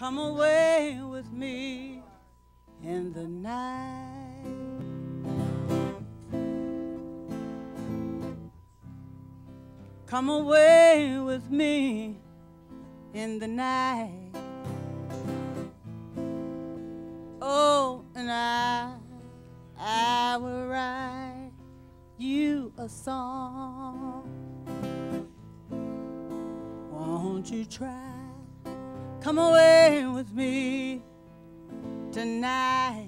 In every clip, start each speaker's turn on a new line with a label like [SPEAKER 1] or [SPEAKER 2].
[SPEAKER 1] Come away with me in the night. Come away with me in the night. Oh, and I, I will write you a song. Won't you try? Come away with me tonight.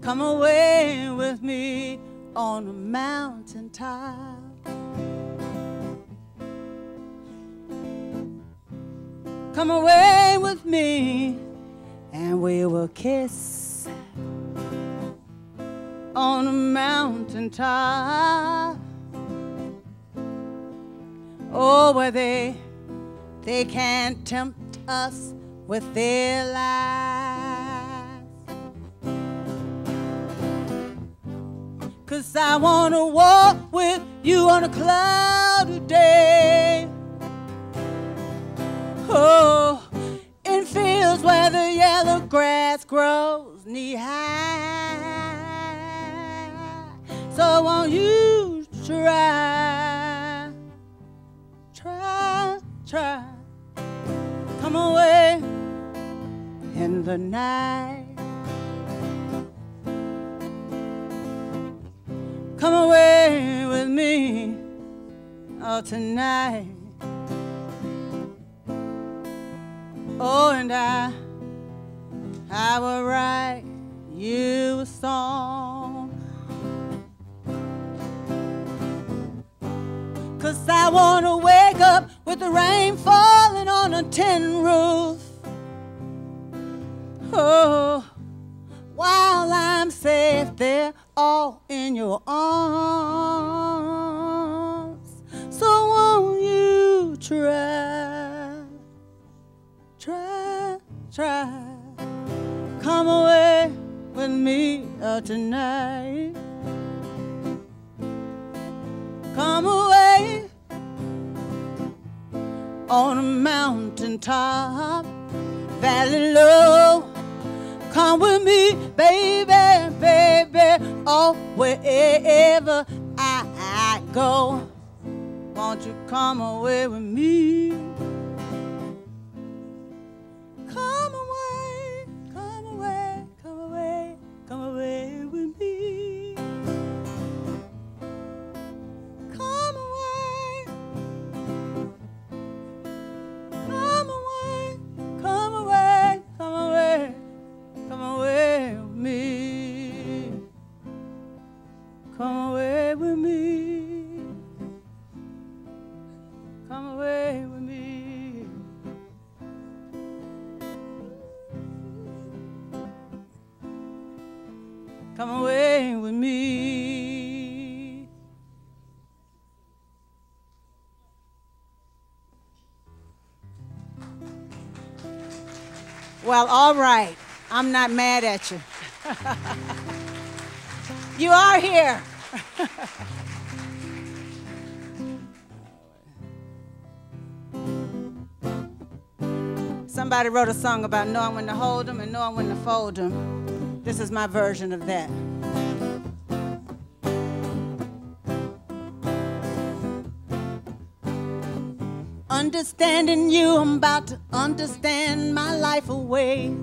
[SPEAKER 1] Come away with me on a mountain top. Come away with me and we will kiss on a mountain top. Oh, where they they can't tempt us with their lies. Cause I wanna walk with you on a cloudy day. Oh, in fields where the yellow grass grows knee high. So won't you try, try, come away in the night. Come away with me oh, tonight. Oh, and I, I will write you a song. Cause I wanna wake up with the rain falling on a tin roof. Oh, while I'm safe there, all in your arms. So won't you try? try, try. Come away with me uh, tonight. Come away on a mountain top, valley low. Come with me, baby, baby, oh, wherever I, I go. Won't you come away with me? Well, all right. I'm not mad at you. you are here. Somebody wrote a song about knowing when to hold them and knowing when to fold them. This is my version of that. Understanding you, I'm about to understand my life away.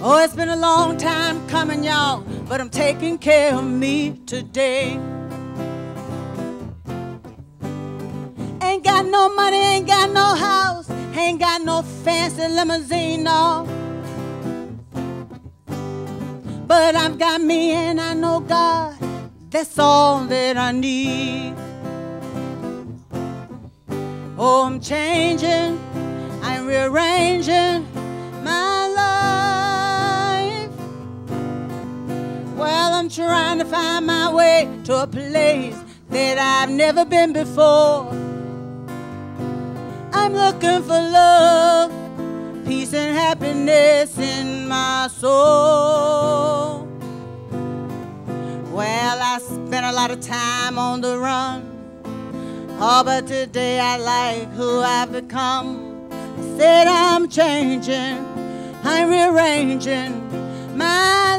[SPEAKER 1] Oh, it's been a long time coming, y'all, but I'm taking care of me today. Ain't got no money, ain't got no house, ain't got no fancy limousine, no. But I've got me and I know God, that's all that I need. Oh, I'm changing, I'm rearranging my life. Well, I'm trying to find my way to a place that I've never been before. I'm looking for love, peace, and happiness in my soul. Well, I spent a lot of time on the run. Oh, but today I like who I've become. I said I'm changing, I'm rearranging my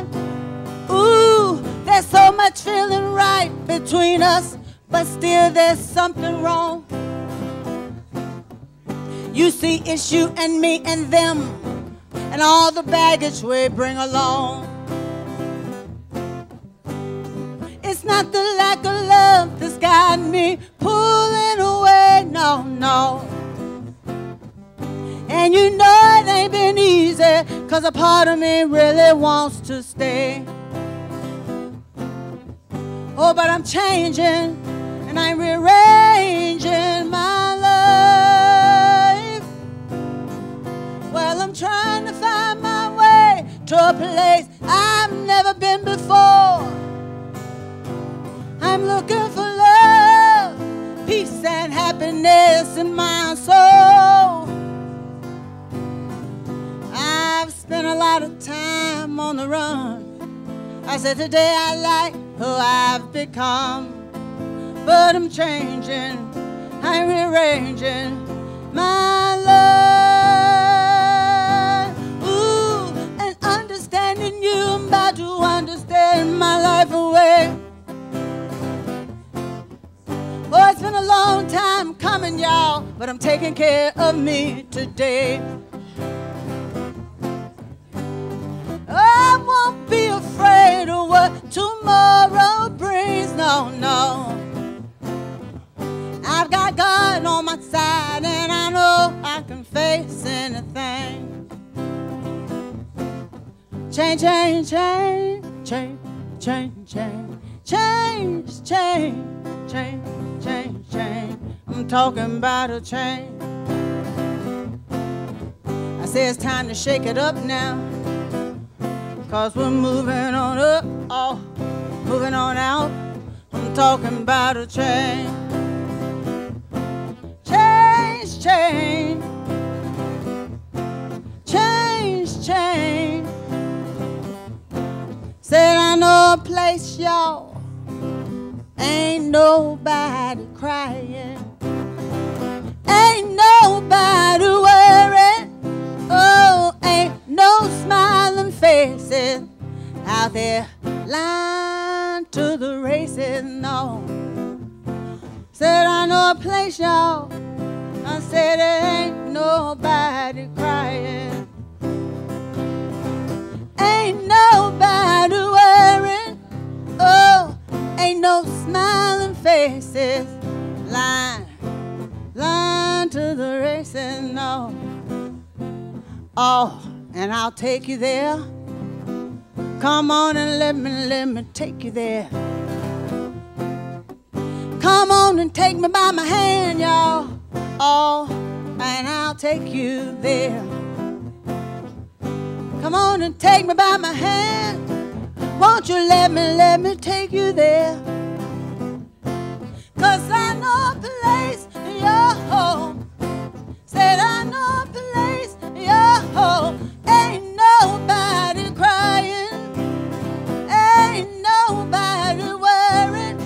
[SPEAKER 1] life. Ooh, there's so much feeling right between us, but still there's something wrong. You see, it's you and me and them, and all the baggage we bring along. Not the lack of love that's got me pulling away, no, no. And you know it ain't been easy, cause a part of me really wants to stay. Oh, but I'm changing, and I'm rearranging my life. Well, I'm trying to find my way to a place I've never been before. I'm looking for love, peace, and happiness in my soul. I've spent a lot of time on the run. I said today I like who I've become, but I'm changing, I'm rearranging my life. Coming, y'all, but I'm taking care of me today. I won't be afraid of what tomorrow brings. No, no. I've got God on my side, and I know I can face anything. Change, change, change, change, change, change, change, change, change, change, change. I'm talking about a change. I say it's time to shake it up now. Cause we're moving on up, oh, moving on out. I'm talking about a change. Change, change. Change, change. Said I know a place, y'all. Ain't nobody crying. Nobody worried. Oh, ain't no smiling faces out there lying to the races. No. Said I know a place, y'all. I said there ain't nobody crying. Ain't nobody worrying. Oh, ain't no smiling faces lying, lying to the races. No. Oh, and I'll take you there. Come on and let me, let me take you there. Come on and take me by my hand, y'all. Oh, and I'll take you there. Come on and take me by my hand. Won't you let me, let me take you there? Cause I know a place, Said I know a place. Ain't nobody crying. Ain't nobody worried.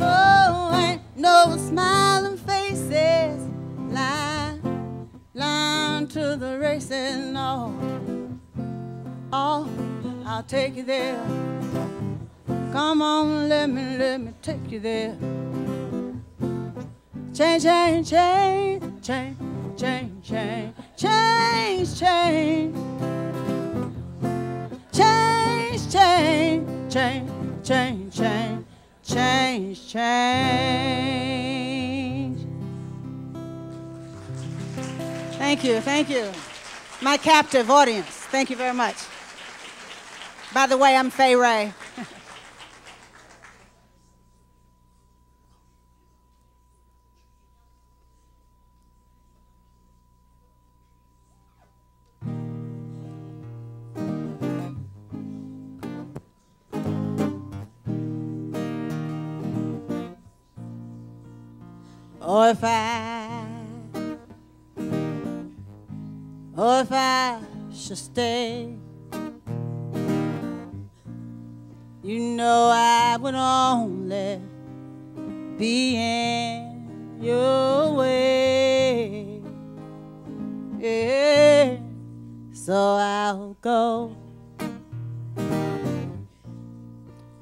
[SPEAKER 1] Oh, ain't no smiling faces. To the. Oh, I'll take you there. Come on, let me, let me take you there. Change, change, change, change, change, change, change, change. Change, change, change, change, change, change, change. Thank you, thank you. My captive audience, thank you very much. By the way, I'm Faye Raye. Oh, if I, oh, if I should stay, you know I would only be in your way. Yeah. So I'll go.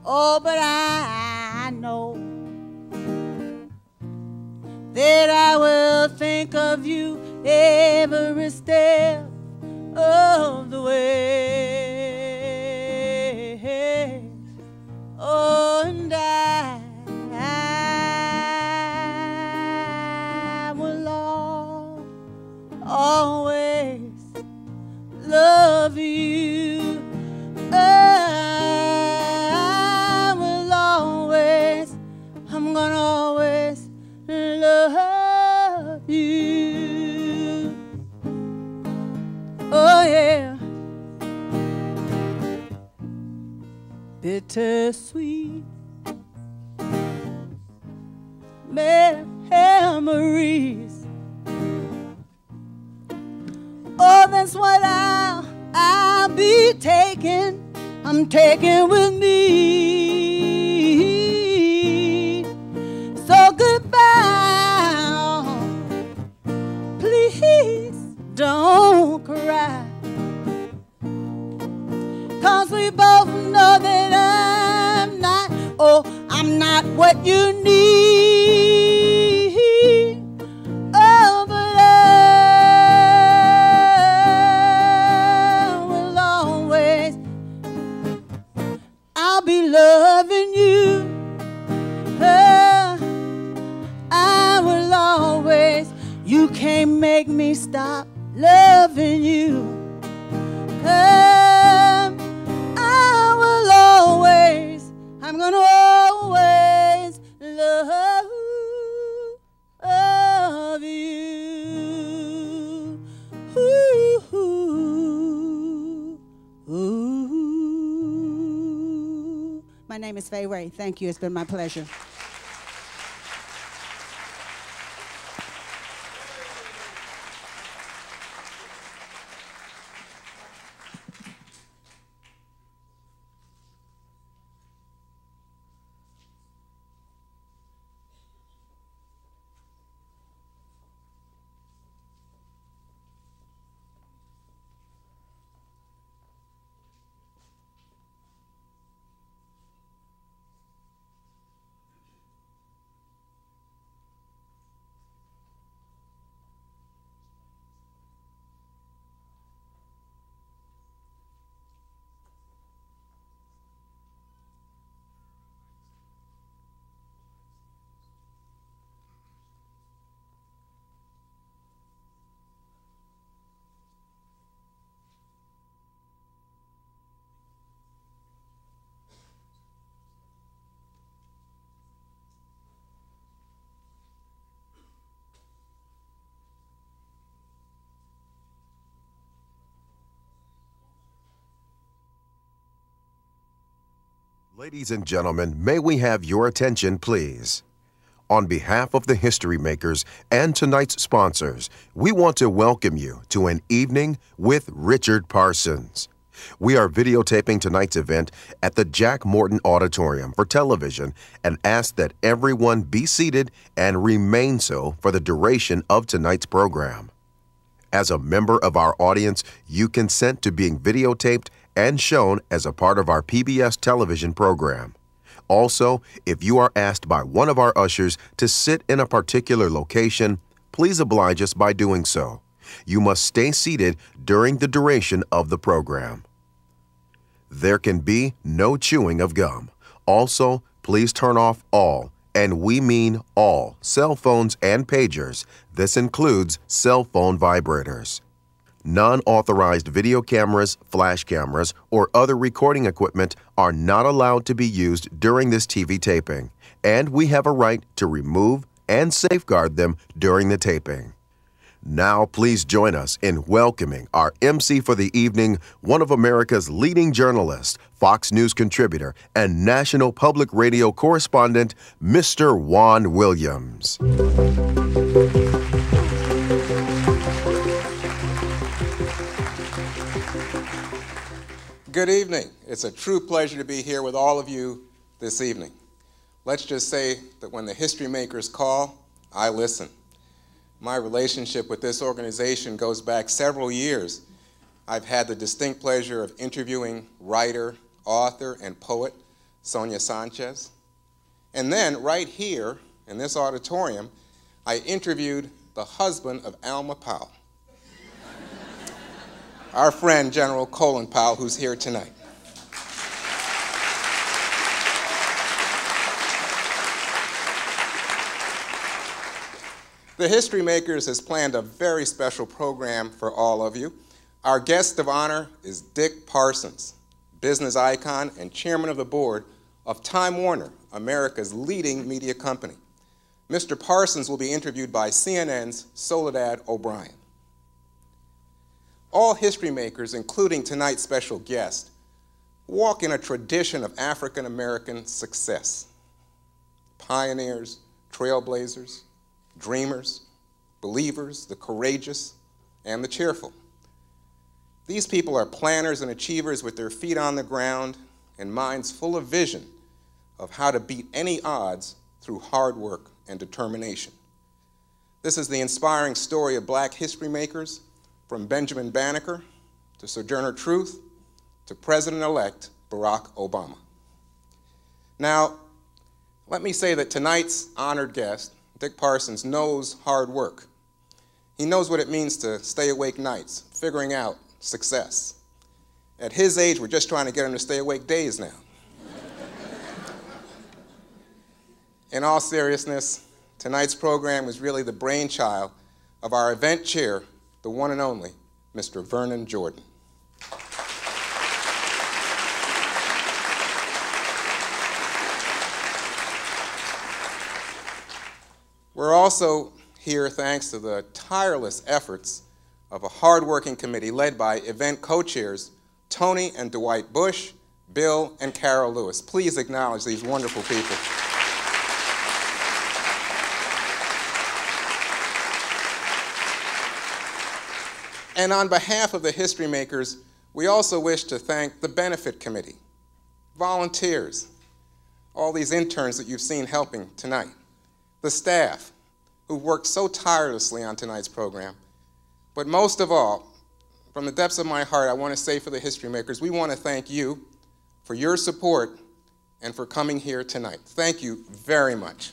[SPEAKER 1] Oh, but I know that I will think of you every step of the way. You. Oh yeah. Bittersweet memories. Oh, that's what I'll, I'll be taking. I'm taking with me. What you need. Name is Faye Raye. Thank you. It's been my pleasure.
[SPEAKER 2] Ladies and gentlemen, may we have your attention, please? On behalf of the history makers and tonight's sponsors, we want to welcome you to an evening with Richard Parsons. We are videotaping tonight's event at the Jack Morton Auditorium for television and ask that everyone be seated and remain so for the duration of tonight's program. As a member of our audience, you consent to being videotaped and shown as a part of our PBS television program. Also, if you are asked by one of our ushers to sit in a particular location, please oblige us by doing so. You must stay seated during the duration of the program. There can be no chewing of gum. Also, please turn off all, and we mean all, cell phones and pagers. This includes cell phone vibrators. Non authorized video cameras, flash cameras, or other recording equipment are not allowed to be used during this TV taping, and we have a right to remove and safeguard them during the taping. Now, please join us in welcoming our MC for the evening, one of America's leading journalists, Fox News contributor, and National Public Radio correspondent, Mr. Juan Williams.
[SPEAKER 3] Good evening. It's a true pleasure to be here with all of you this evening. Let's just say that when the history makers call, I listen. My relationship with this organization goes back several years. I've had the distinct pleasure of interviewing writer, author, and poet Sonia Sanchez. And then, right here in this auditorium, I interviewed the husband of Alma Powell, our friend General Colin Powell, who's here tonight. The History Makers has planned a very special program for all of you. Our guest of honor is Dick Parsons, business icon and chairman of the board of Time Warner, America's leading media company. Mr. Parsons will be interviewed by CNN's Soledad O'Brien. All history makers, including tonight's special guest, walk in a tradition of African American success. Pioneers, trailblazers, dreamers, believers, the courageous, and the cheerful. These people are planners and achievers with their feet on the ground and minds full of vision of how to beat any odds through hard work and determination. This is the inspiring story of black history makers from Benjamin Banneker to Sojourner Truth to President elect Barack Obama. Now, let me say that tonight's honored guest Dick Parsons knows hard work. He knows what it means to stay awake nights, figuring out success. At his age, we're just trying to get him to stay awake days now. In all seriousness, tonight's program is really the brainchild of our event chair, the one and only Mr. Vernon Jordan. We're also here thanks to the tireless efforts of a hardworking committee led by event co-chairs Toni and Dwight Bush, Bill and Carol Lewis. Please acknowledge these wonderful people. And on behalf of the history makers, we also wish to thank the benefit committee, volunteers, all these interns that you've seen helping tonight the staff who worked so tirelessly on tonight's program. But most of all, from the depths of my heart, I want to say for the history makers, we want to thank you for your support and for coming here tonight. Thank you very much.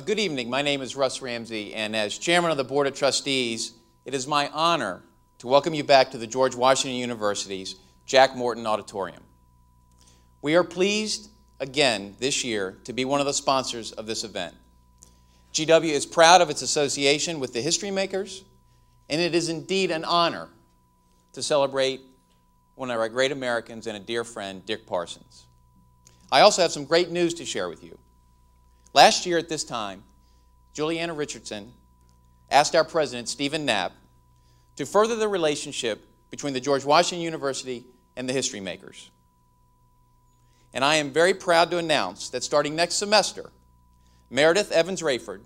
[SPEAKER 4] Uh, good evening. My name is Russ Ramsey, and as chairman of the Board of Trustees, it is my honor to welcome you back to the George Washington University's Jack Morton Auditorium. We are pleased again this year to be one of the sponsors of this event. GW is proud of its association with the history makers, and it is indeed an honor to celebrate one of our great Americans and a dear friend, Dick Parsons. I also have some great news to share with you. Last year at this time, Julieanna Richardson asked our president, Steven Knapp, to further the relationship between the George Washington University and the history makers. And I am very proud to announce that starting next semester, Meredith Evans Rayford,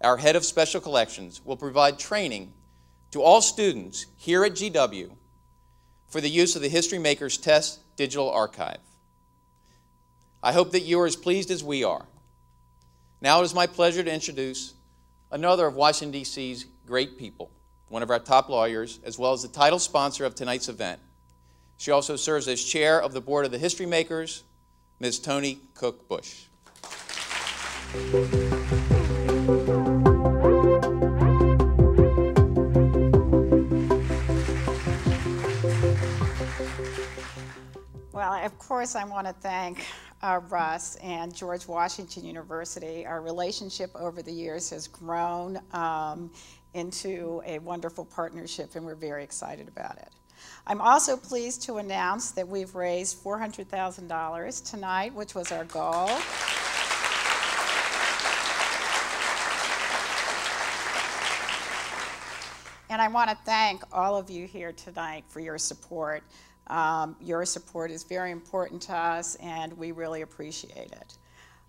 [SPEAKER 4] our head of special collections, will provide training to all students here at GW for the use of the History Makers Test Digital Archive. I hope that you are as pleased as we are now it is my pleasure to introduce another of Washington, D.C.'s great people, one of our top lawyers, as well as the title sponsor of tonight's event. She also serves as chair of the board of the History Makers, Ms. Toni Cook Bush.
[SPEAKER 5] Well, of course, I want to thank uh, Russ and George Washington University. Our relationship over the years has grown um, into a wonderful partnership, and we're very excited about it. I'm also pleased to announce that we've raised $400,000 tonight, which was our goal. And I want to thank all of you here tonight for your support. Um, your support is very important to us, and we really appreciate it.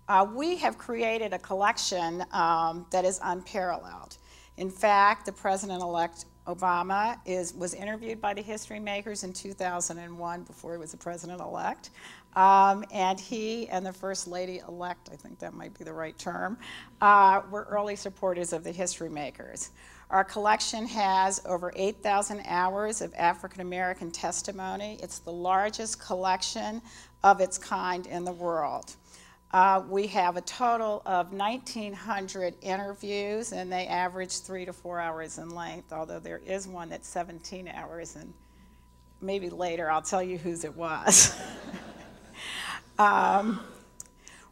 [SPEAKER 5] Uh, we have created a collection um, that is unparalleled. In fact, the President-elect Obama is, was interviewed by the history makers in 2001 before he was the president-elect. Um, and he and the First Lady-elect, I think that might be the right term, uh, were early supporters of the history makers. Our collection has over 8,000 hours of African American testimony. It's the largest collection of its kind in the world. Uh, we have a total of 1,900 interviews, and they average three to four hours in length, although there is one that's 17 hours, and maybe later I'll tell you whose it was. um,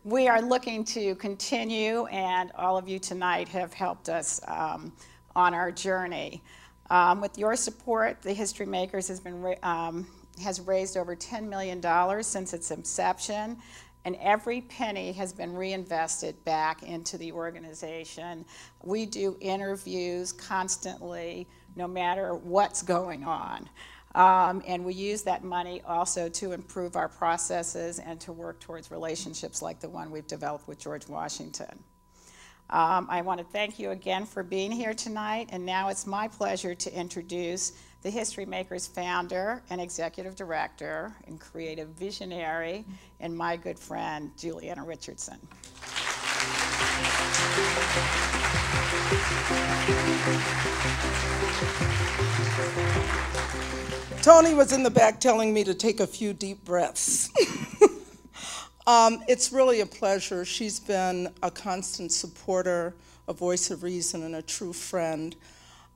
[SPEAKER 5] we are looking to continue, and all of you tonight have helped us um, on our journey. Um, with your support, the History Makers has, been, um, has raised over $10 million since its inception, and every penny has been reinvested back into the organization. We do interviews constantly, no matter what's going on. Um, and we use that money also to improve our processes and to work towards relationships like the one we've developed with George Washington. Um, I want to thank you again for being here tonight, and now it's my pleasure to introduce the History Makers founder and executive director and creative visionary, and my good friend, Julieanna Richardson.
[SPEAKER 6] Toni was in the back telling me to take a few deep breaths. Um, it's really a pleasure. She's been a constant supporter, a voice of reason, and a true friend.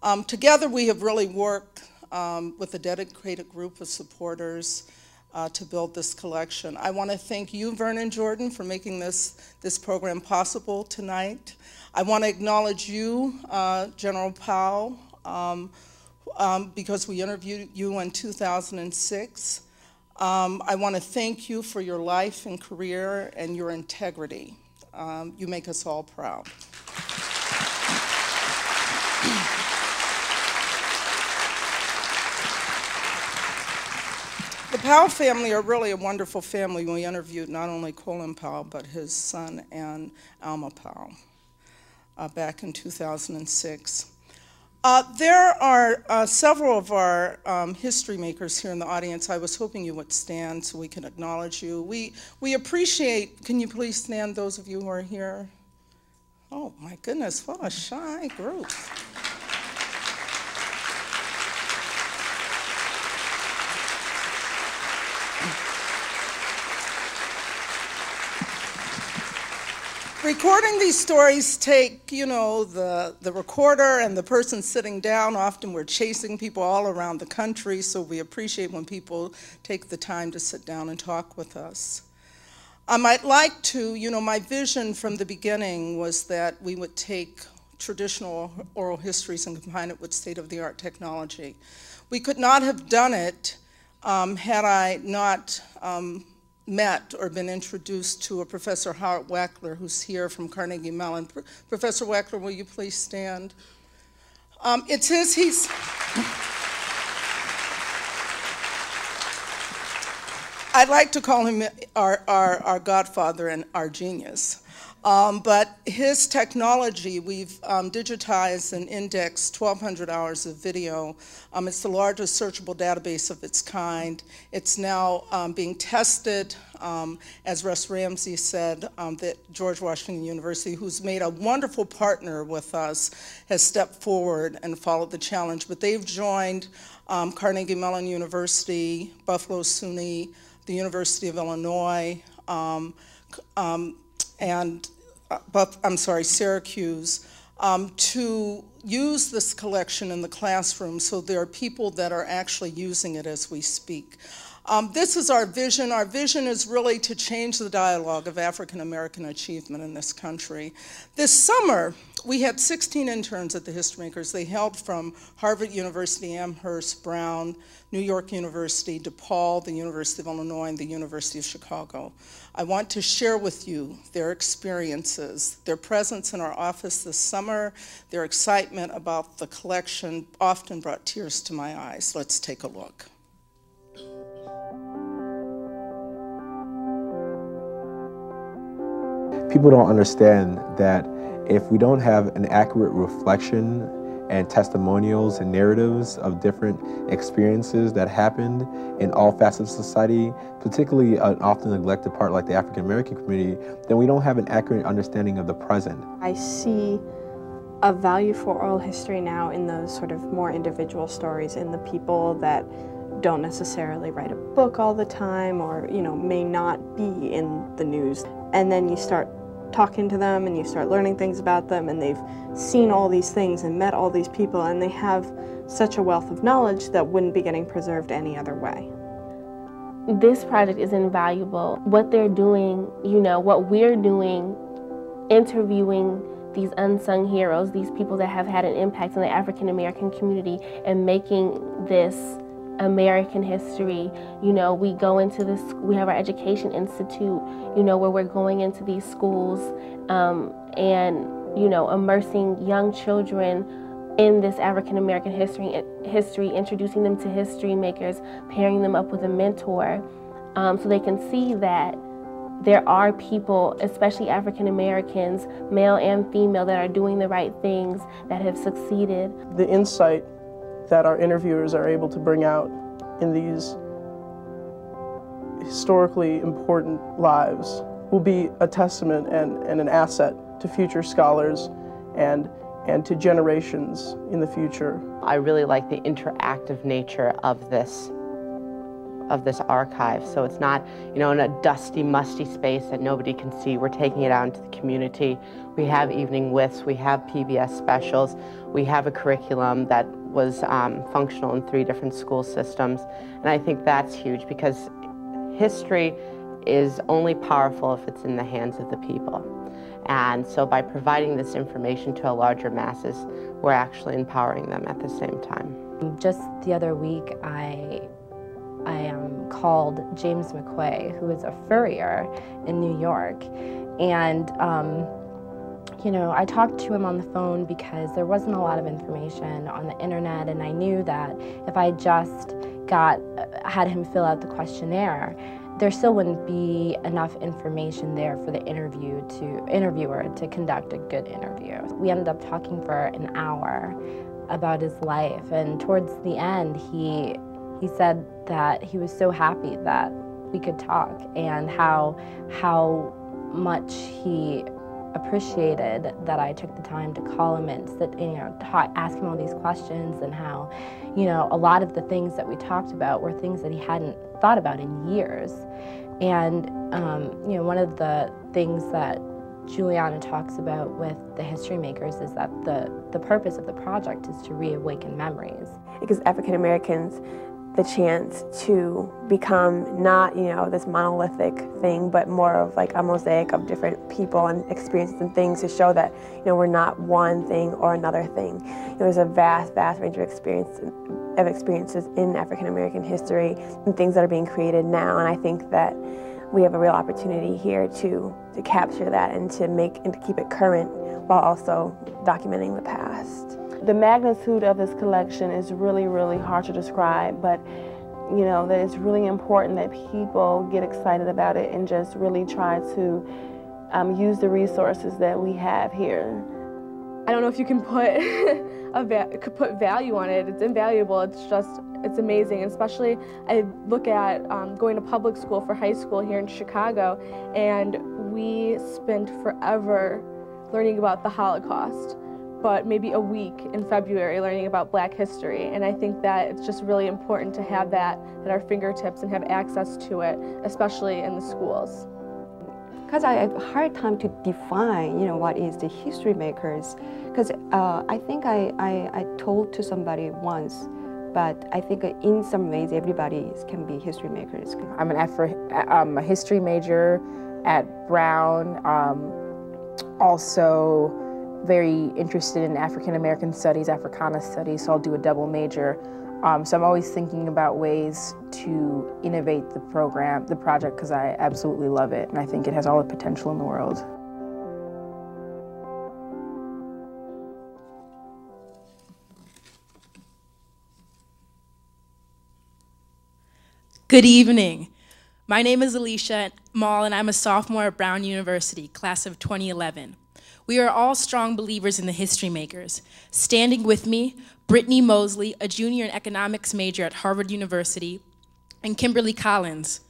[SPEAKER 6] Um, together, we have really worked um, with a dedicated group of supporters uh, to build this collection. I want to thank you, Vernon Jordan, for making this, this program possible tonight. I want to acknowledge you, uh, General Powell, um, um, because we interviewed you in 2006. Um, I want to thank you for your life and career and your integrity. Um, you make us all proud. the Powell family are really a wonderful family. We interviewed not only Colin Powell, but his son and Alma Powell uh, back in 2006. Uh, there are uh, several of our um, history makers here in the audience. I was hoping you would stand so we can acknowledge you. We, we appreciate, can you please stand, those of you who are here? Oh my goodness, what a shy group. Recording these stories take, you know, the, the recorder and the person sitting down. Often we're chasing people all around the country, so we appreciate when people take the time to sit down and talk with us. I might like to, you know, my vision from the beginning was that we would take traditional oral histories and combine it with state-of-the-art technology. We could not have done it um, had I not um, met or been introduced to a Professor Howard Wactlar, who's here from Carnegie Mellon. Pro Professor Wactlar, will you please stand? Um, it's his, he's. I'd like to call him our, our, our godfather and our genius. Um, but his technology, we've um, digitized and indexed 1,200 hours of video. Um, it's the largest searchable database of its kind. It's now um, being tested, um, as Russ Ramsey said, um, that George Washington University, who's made a wonderful partner with us, has stepped forward and followed the challenge. But they've joined Carnegie Mellon University, Buffalo SUNY, the University of Illinois, and, uh, I'm sorry, Syracuse, um, to use this collection in the classroom so there are people that are actually using it as we speak. Um, this is our vision. Our vision is really to change the dialogue of African American achievement in this country. This summer, we had 16 interns at the History Makers. They hailed from Harvard University, Amherst, Brown, New York University, DePaul, the University of Illinois, and the University of Chicago. I want to share with you their experiences, their presence in our office this summer, their excitement about the collection often brought tears to my eyes. Let's take a look.
[SPEAKER 7] People don't understand that if we don't have an accurate reflection and testimonials and narratives of different experiences that happened in all facets of society, particularly an often neglected part like the African American community, then we don't have an accurate understanding of the present.
[SPEAKER 8] I see a value for oral history now in those sort of more individual stories, in the people that don't necessarily write a book all the time or, you know, may not be in the news. And then you start talking to them and you start learning things about them and they've seen all these things and met all these people and they have such a wealth of knowledge that wouldn't be getting preserved any other way.
[SPEAKER 9] This project is invaluable. What they're doing, you know, what we're doing, interviewing these unsung heroes, these people that have had an impact on the African American community and making this American history. You know, we go into this, we have our education institute, you know, where we're going into these schools um, and, you know, immersing young children in this African American history, history, introducing them to history makers, pairing them up with a mentor, um, so they can see that there are people, especially African Americans, male and female, that are doing the right things, that have succeeded.
[SPEAKER 10] The insight that our interviewers are able to bring out in these historically important lives will be a testament and, and an asset to future scholars and, and to generations in the future.
[SPEAKER 11] I really like the interactive nature of this of this archive. So it's not, you know, in a dusty, musty space that nobody can see. We're taking it out into the community. We have evening withs, we have PBS specials, we have a curriculum that was um, functional in three different school systems. And I think that's huge because history is only powerful if it's in the hands of the people. And so by providing this information to a larger masses, we're actually empowering them at the same time.
[SPEAKER 12] Just the other week, I I um, called James McQuay, who is a furrier in New York, and um, you know, I talked to him on the phone because there wasn't a lot of information on the internet, and I knew that if I just got had him fill out the questionnaire, there still wouldn't be enough information there for the interview to interviewer to conduct a good interview. We ended up talking for an hour about his life, and towards the end, he he said that he was so happy that we could talk and how how much he appreciated that I took the time to call him and sit, you know, talk, ask him all these questions and how, you know, a lot of the things that we talked about were things that he hadn't thought about in years. And, um, you know, one of the things that Julieanna talks about with the history makers is that the, the purpose of the project is to reawaken memories.
[SPEAKER 13] Because African Americans the chance to become not, you know, this monolithic thing, but more of like a mosaic of different people and experiences and things to show that, you know, we're not one thing or another thing. You know, there's a vast, vast range of experience of experiences in African American history and things that are being created now. And I think that we have a real opportunity here to, to capture that and to make and to keep it current while also documenting the past.
[SPEAKER 14] The magnitude of this collection is really, really hard to describe, but you know, that it's really important that people get excited about it and just really try to um, use the resources that we have here.
[SPEAKER 15] I don't know if you can put a va- could put value on it. It's invaluable. It's just it's amazing. especially I look at um, going to public school for high school here in Chicago, and we spent forever learning about the Holocaust but maybe a week in February learning about black history. And I think that it's just really important to have that at our fingertips and have access to it, especially in the schools.
[SPEAKER 16] Because I have a hard time to define, you know, what is the history makers. Because uh, I think I, I, I told to somebody once, but I think in some ways everybody can be history makers.
[SPEAKER 17] I'm an Afro, um, a history major at Brown. Um, also, very interested in African American studies, Africana studies, so I'll do a double major. Um, so I'm always thinking about ways to innovate the program, the project, because I absolutely love it and I think it has all the potential in the world.
[SPEAKER 18] Good evening. My name is Alicia Maule, and I'm a sophomore at Brown University, class of 2011. We are all strong believers in the history makers. Standing with me, Brittany Mosely, a junior and economics major at Harvard University, and Kimberly Collins,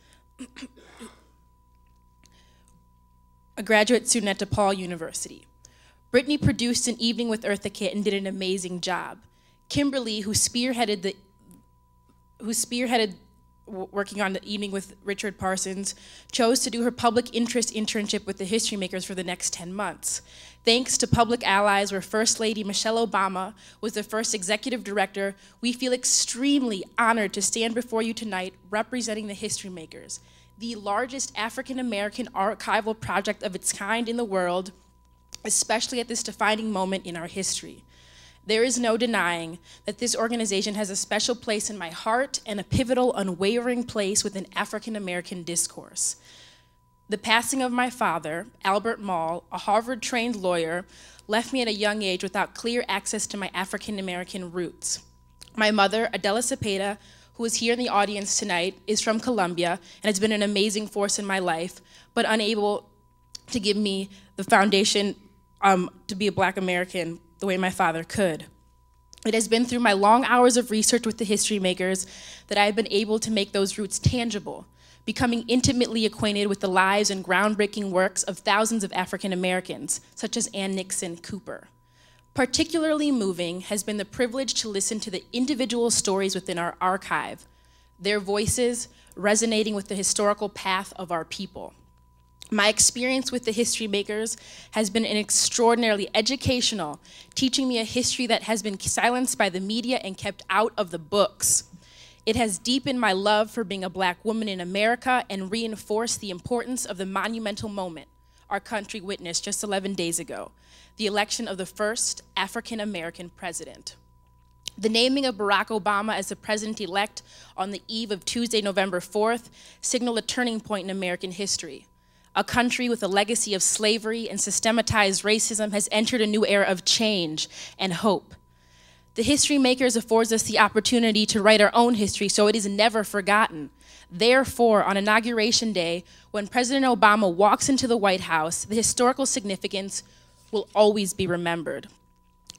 [SPEAKER 18] a graduate student at DePaul University. Brittany produced an evening with Eartha Kitt and did an amazing job. Kimberly, who spearheaded the who spearheaded working on the evening with Richard Parsons, chose to do her public interest internship with the History Makers for the next 10 months. Thanks to public allies where First Lady Michelle Obama was the first executive director, we feel extremely honored to stand before you tonight representing the History Makers, the largest African American archival project of its kind in the world, especially at this defining moment in our history. There is no denying that this organization has a special place in my heart and a pivotal, unwavering place within African American discourse. The passing of my father, Albert Maule, a Harvard trained lawyer, left me at a young age without clear access to my African American roots. My mother, Adela Cepeda, who is here in the audience tonight, is from Colombia and has been an amazing force in my life, but unable to give me the foundation um, to be a black American the way my father could. It has been through my long hours of research with the history makers that I have been able to make those roots tangible, becoming intimately acquainted with the lives and groundbreaking works of thousands of African Americans, such as Ann Nixon Cooper. Particularly moving has been the privilege to listen to the individual stories within our archive, their voices resonating with the historical path of our people. My experience with the history makers has been an extraordinarily educational, teaching me a history that has been silenced by the media and kept out of the books. It has deepened my love for being a black woman in America and reinforced the importance of the monumental moment our country witnessed just 11 days ago the election of the first African American president. The naming of Barack Obama as the president elect on the eve of Tuesday, November 4th, signaled a turning point in American history. A country with a legacy of slavery and systematized racism has entered a new era of change and hope. The history makers affords us the opportunity to write our own history so it is never forgotten. Therefore, on Inauguration Day, when President Obama walks into the White House, the historical significance will always be remembered.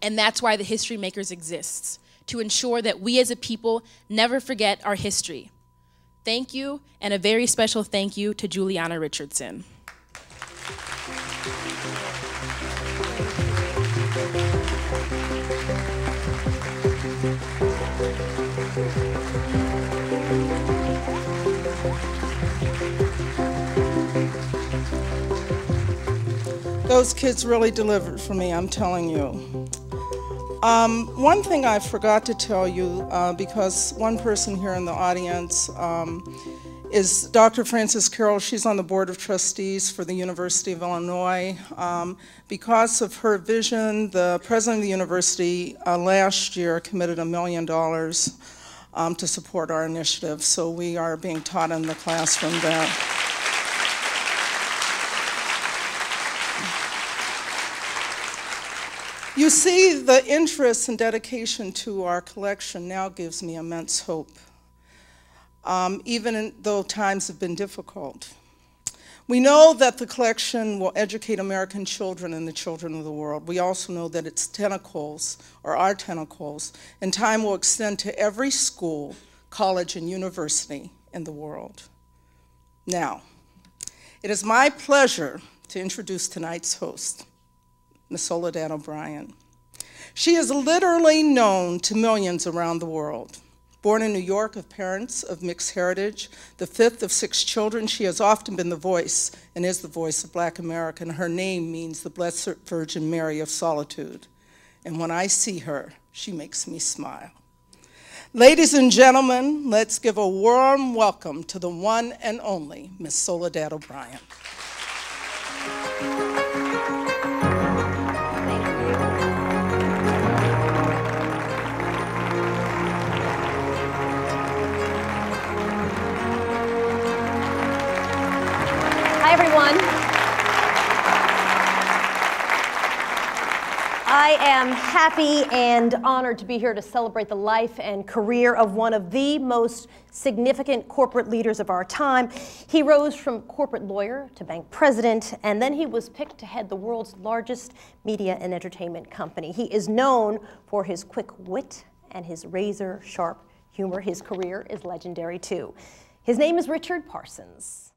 [SPEAKER 18] And that's why the history makers exists, to ensure that we as a people never forget our history. Thank you, and a very special thank you to Julieanna Richardson.
[SPEAKER 6] Those kids really delivered for me, I'm telling you. Um, one thing I forgot to tell you, uh, because one person here in the audience um, is Dr. Frances Carroll. She's on the Board of Trustees for the University of Illinois. Um, because of her vision, the president of the university uh, last year committed a million dollars um, to support our initiative, so we are being taught in the classroom there. You see, the interest and dedication to our collection now gives me immense hope, um, even though times have been difficult. We know that the collection will educate American children and the children of the world. We also know that its tentacles, or our tentacles, in time will extend to every school, college, and university in the world. Now, it is my pleasure to introduce tonight's host. Miss Soledad O'Brien. She is literally known to millions around the world. Born in New York of parents of mixed heritage, the fifth of six children, she has often been the voice and is the voice of Black America. And her name means the Blessed Virgin Mary of Solitude. And when I see her, she makes me smile. Ladies and gentlemen, let's give a warm welcome to the one and only Miss Soledad O'Brien.
[SPEAKER 19] I am happy and honored to be here to celebrate the life and career of one of the most significant corporate leaders of our time. He rose from corporate lawyer to bank president, and then he was picked to head the world's largest media and entertainment company. He is known for his quick wit and his razor sharp humor. His career is legendary, too. His name is Richard Parsons.